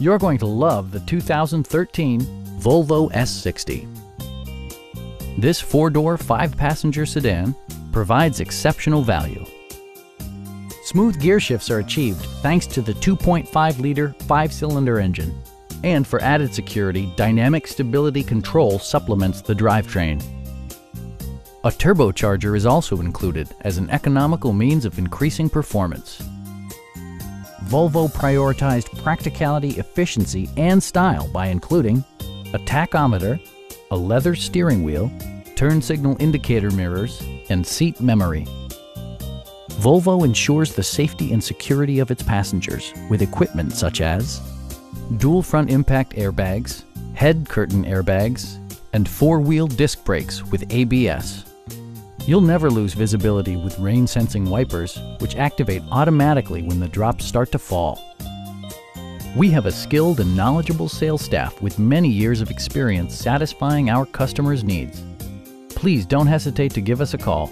You're going to love the 2013 Volvo S60. This four-door, five-passenger sedan provides exceptional value. Smooth gear shifts are achieved thanks to the 2.5-liter five-cylinder engine. And for added security, Dynamic Stability Control supplements the drivetrain. A turbocharger is also included as an economical means of increasing performance. Volvo prioritized practicality, efficiency, and style by including a tachometer, a leather steering wheel, turn signal indicator mirrors, and seat memory. Volvo ensures the safety and security of its passengers with equipment such as dual front impact airbags, head curtain airbags, and four-wheel disc brakes with ABS. You'll never lose visibility with rain-sensing wipers, which activate automatically when the drops start to fall. We have a skilled and knowledgeable sales staff with many years of experience satisfying our customers' needs. Please don't hesitate to give us a call